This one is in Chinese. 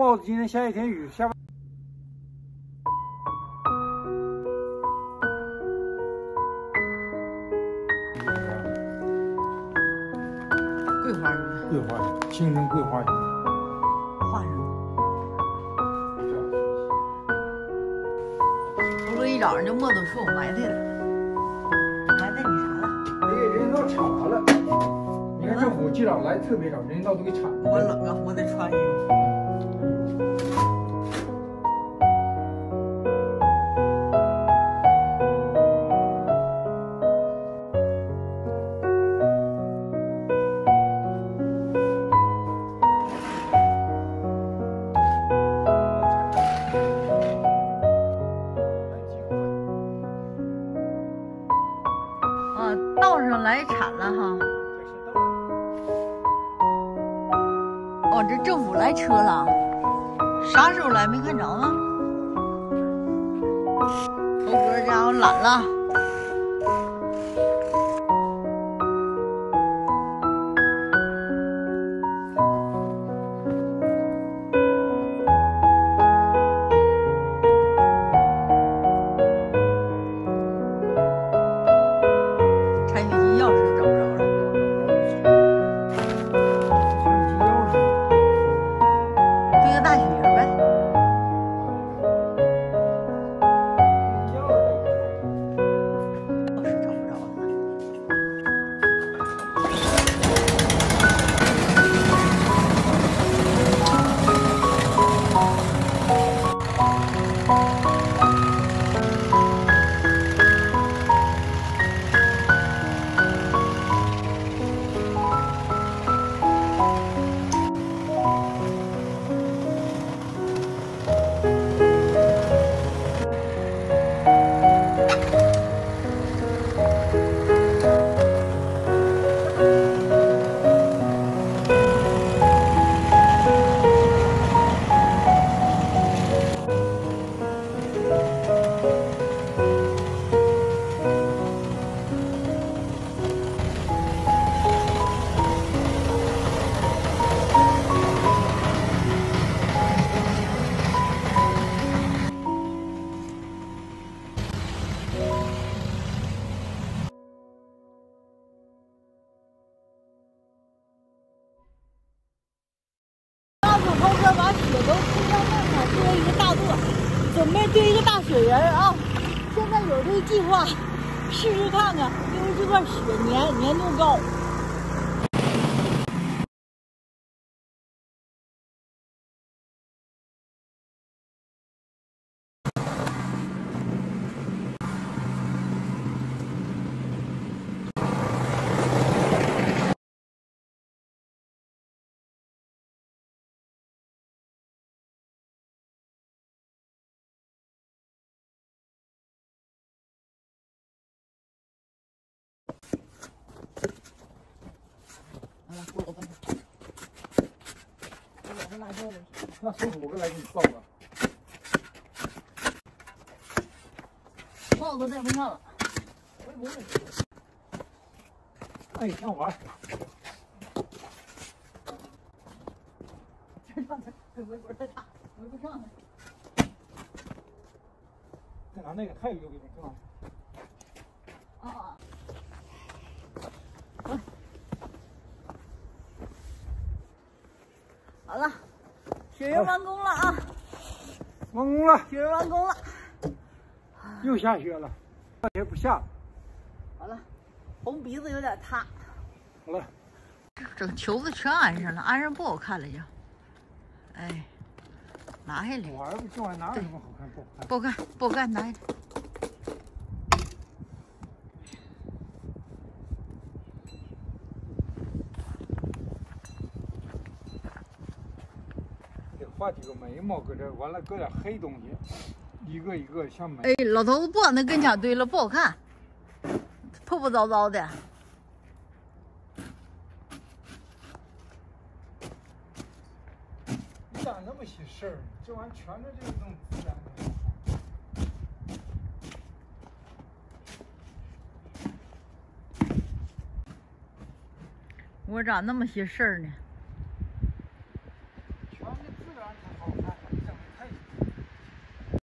豹子今天下一天雨，下。桂花鱼，桂花鱼，清蒸桂花鱼。花生。不是一早上就磨都说我埋汰了，埋汰你啥了？给人道铲完了。你看这虎今早来特别早，人道都给铲了。我冷啊，我得穿衣服。这政府来车了，啥时候来没看着吗？头哥家伙懒了。也都互相看看，堆一个大垛准备堆一个大雪人啊！现在有这个计划，试试看看，因为这块雪粘粘度高。那松鼠过来给你抱个。帽子戴不上了。哎，挺好玩。这上头这围脖太大，围不上了。再拿那个，还有一个围脖，是吧？啊。好了，雪人完工了啊！完工了，雪人完工了。又下雪了，半天不下了。好了，红鼻子有点塌。好了，整球子全安上了，安上不好看了就。哎，拿下来。这玩意儿这玩意儿哪有什么好看不好看？不好看，不好看，拿下来。画几个眉毛搁这，完了搁点黑东西，一个一个像眉。哎，老头子不往那跟前堆了，不好看，破破糟糟的。你咋那么些事儿？这玩意儿全是这种自然的。我咋那么些事儿呢？